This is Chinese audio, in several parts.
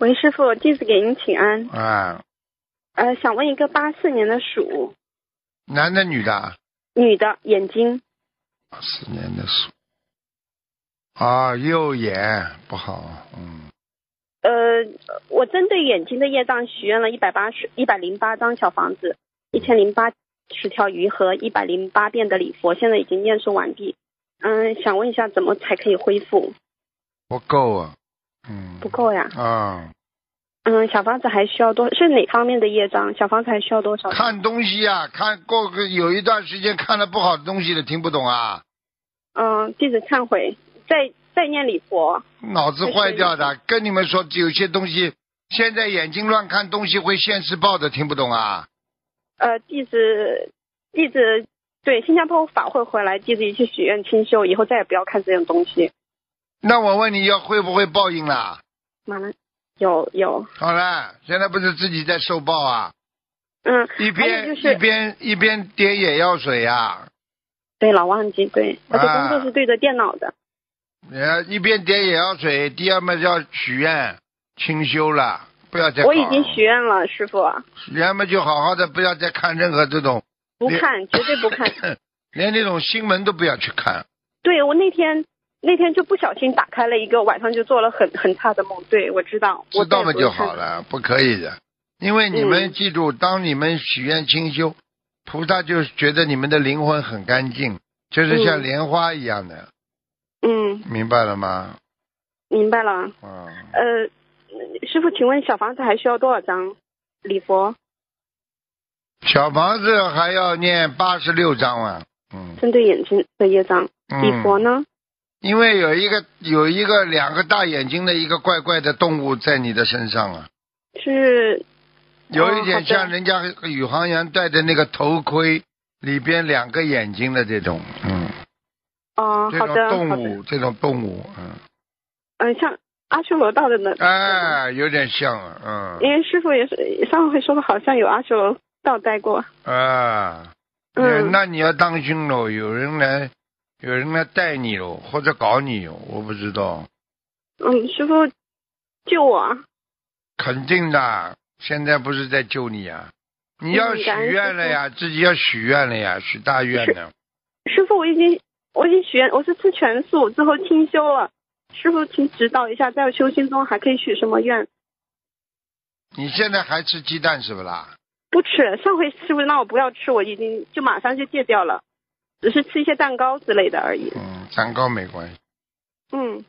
喂，师傅，弟子给您请安。啊，呃，想问一个八四年的鼠男的女的啊？女的，眼睛八四年的鼠。啊，右眼不好，嗯，呃，我针对眼睛的业障许愿了一百八十一百零八张小房子，一千零八十条鱼和一百零八遍的礼佛，现在已经念诵完毕。嗯，想问一下怎么才可以恢复？不够啊，嗯，不够呀。啊，嗯，小房子还需要多是哪方面的业障？小房子还需要多少？看东西呀、看过个有一段时间看了不好的东西的，听不懂啊，嗯，弟子忏悔，再再念礼佛。脑子坏掉的。跟你们说，有些东西现在眼睛乱看东西会现世报的，听不懂啊？呃，弟子弟子对新加坡法会回来，弟子一去许愿清修，以后再也不要看这种东西。那我问你要会不会报应啦？妈了，有有，好了，现在不是自己在受报啊，嗯，一边、就是一边一边点眼药水呀、对老忘记对，而且啊工作是对着电脑的。呃，一边点眼药水，第二嘛要许愿清修了，不要再我已经许愿了，师傅，许愿嘛就好好的，不要再看任何这种，不看，绝对不看。连那种新闻都不要去看。对我那天那天就不小心打开了一个，晚上就做了很很差的梦。对我知道，我知道嘛就好。了，不可以的，因为你们嗯记住，当你们许愿清修，菩萨就觉得你们的灵魂很干净，就是像嗯莲花一样的，嗯，明白了吗？明白了。嗯、呃，师傅，请问小房子还需要多少张礼佛？小房子还要念八十六章啊，嗯，针对眼睛的业障，礼佛嗯，呢？因为有一个有一个两个大眼睛的一个怪怪的动物在你的身上啊，是有一点像人家宇航员戴的那个头盔里边两个眼睛的这种，嗯，哦，这种。动物，这种动物，嗯，嗯、像阿修罗道的呢？哎，有点像啊，嗯，因为师傅也是上回说的，好像有阿修罗道带过。啊，嗯那你要当心喽，有人来，有人来带你哦，或者搞你哦，我不知道，嗯，师傅救我啊！肯定的，现在不是在救你啊，你要许愿了呀，自己要许愿了呀，许大愿呢，师傅，我已经我已经许愿，我是吃全素之后清修了。师傅，请指导一下，在修心中还可以许什么愿？你现在还吃鸡蛋是不啦？不吃，上回师傅让我不要吃，我已经就马上就戒掉了，只是吃一些蛋糕之类的而已。嗯，蛋糕没关系。嗯，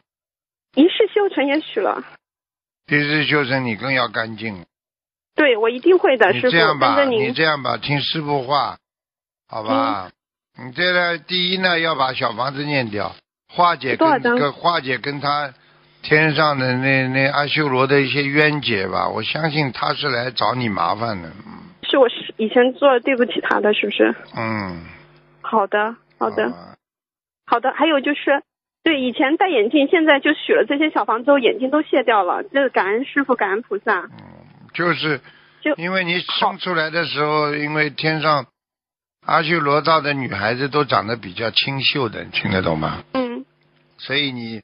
一世修成也许了，一世修成你更要干净。对我一定会的，你师傅这样吧。你这样吧，听师傅话，好吧？你这个第一呢，要把小房子念掉，化解跟跟化解跟他天上的那那阿修罗的一些冤结吧。我相信他是来找你麻烦的。嗯是我是以前做的对不起他的，是不是？嗯，好的，好的，吧好的。还有就是，对以前戴眼镜，现在就许了这些小房之后，眼睛都卸掉了，这个感恩师傅，感恩菩萨。嗯，就是就因为你生出来的时候，因为天上阿修罗道的女孩子都长得比较清秀的，你听得懂吗？嗯，所以你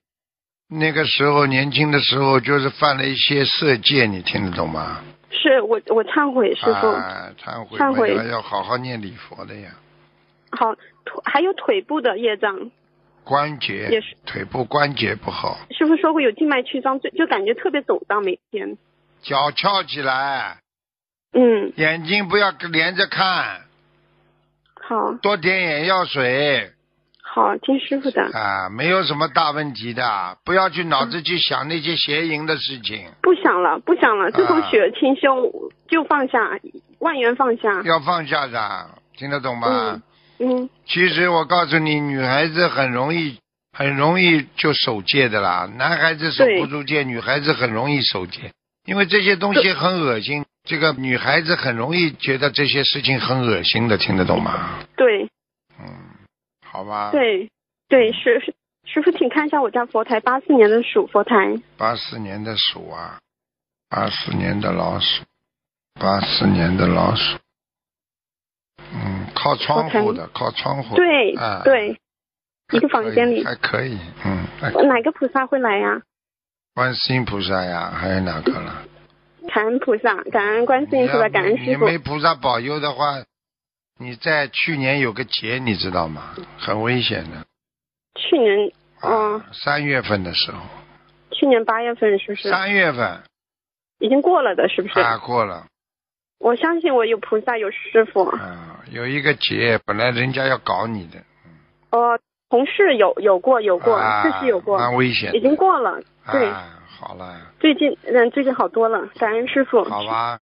那个时候年轻的时候就是犯了一些色戒，你听得懂吗？是我我忏悔，师傅。啊，忏悔忏悔要要好好念礼佛的呀。好，腿还有腿部的业障，关节也是腿部关节不好，师傅说过有静脉曲张，就就感觉特别肿胀，每天。脚翘起来，嗯，眼睛不要连着看，好，多点眼药水好，听师傅的。啊，没有什么大问题的，不要去脑子去想那些邪淫的事情，不想了，不想了。自从啊许了清修，就放下，万元放下。要放下的，听得懂吗？嗯，其实我告诉你，女孩子很容易很容易就守戒的啦，男孩子守不住戒，女孩子很容易守戒，因为这些东西很恶心。这个女孩子很容易觉得这些事情很恶心的，听得懂吗？对嗯，好吧。。对对，师师师傅，请看一下我家佛台，八四年的鼠佛台。八四年的鼠啊，八四年的老鼠，八四年的老鼠。嗯，靠窗户的，靠窗户。对、啊、对，一个房间里。还可以，嗯，哪个菩萨会来呀、观世音菩萨呀，还有哪个了？感恩菩萨，感恩观世音菩萨，感恩师傅。你没菩萨保佑的话，你在去年有个劫，你知道吗？很危险的。去年，哦，三月份的时候。去年八月份是不是？三月份。已经过了的，是不是？啊，过了。我相信我有菩萨，有师傅。啊，有一个劫，本来人家要搞你的。哦，同事有有过有过，确实有过。蛮危险。已经过了，对。好了。最近嗯，最近好多了，感恩师傅。好吧。